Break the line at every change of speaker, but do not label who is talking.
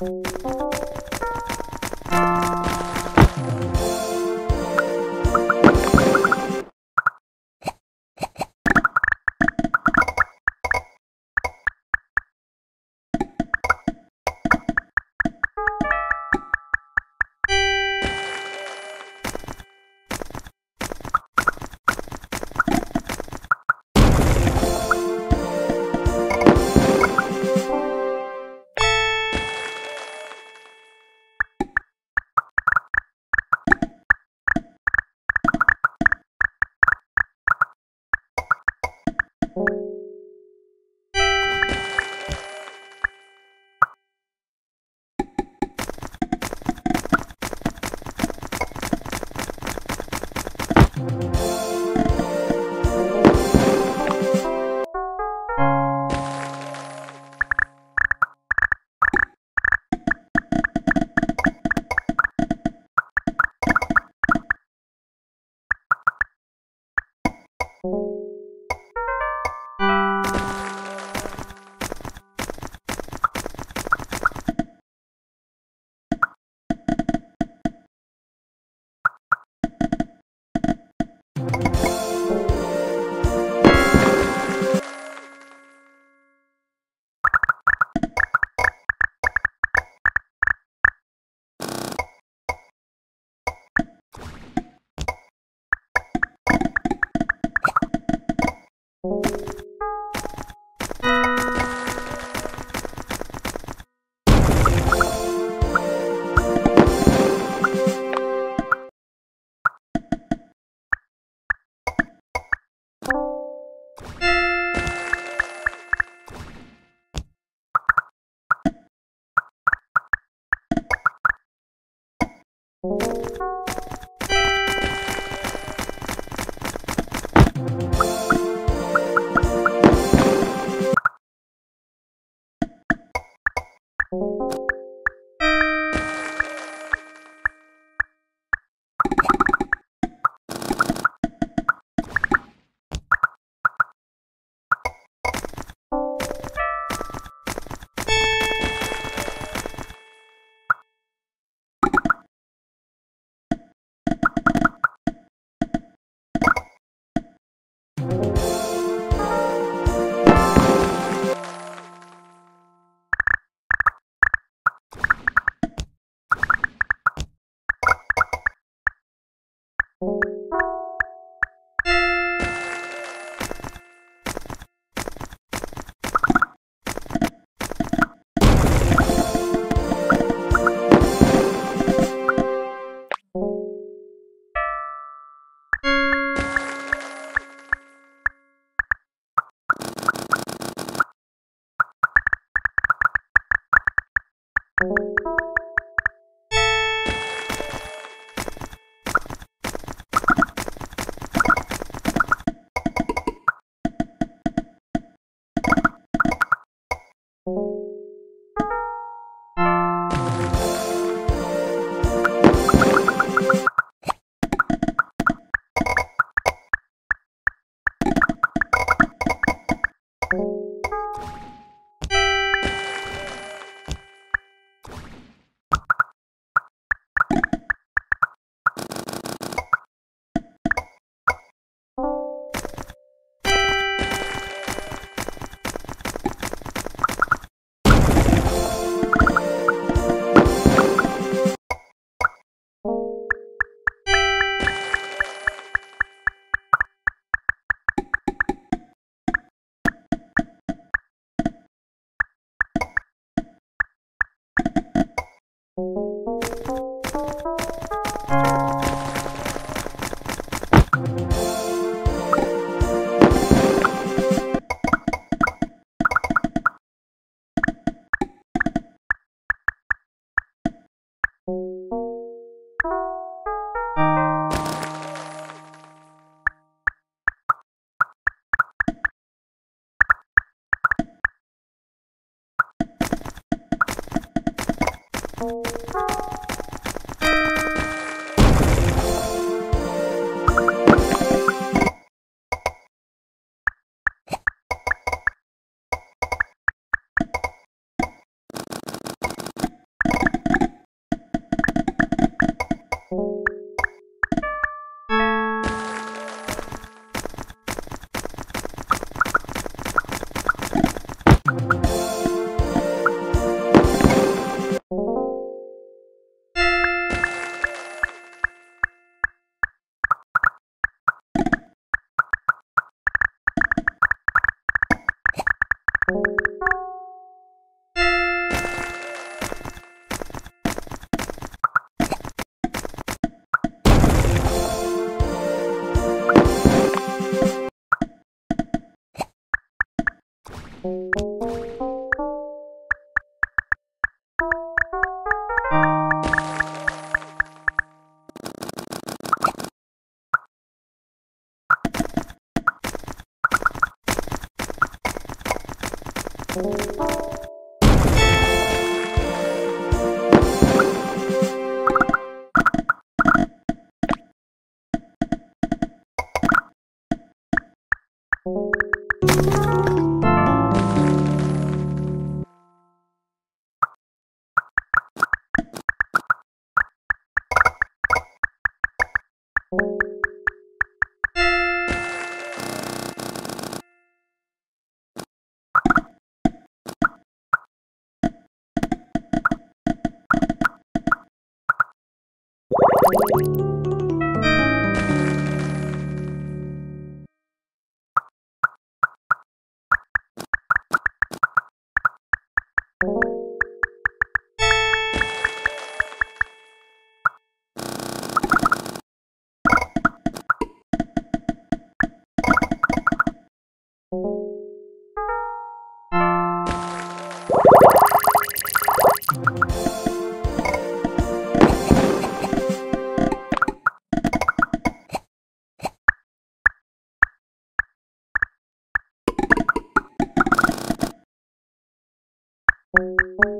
あっ。Thank you. you you Thank you. thank you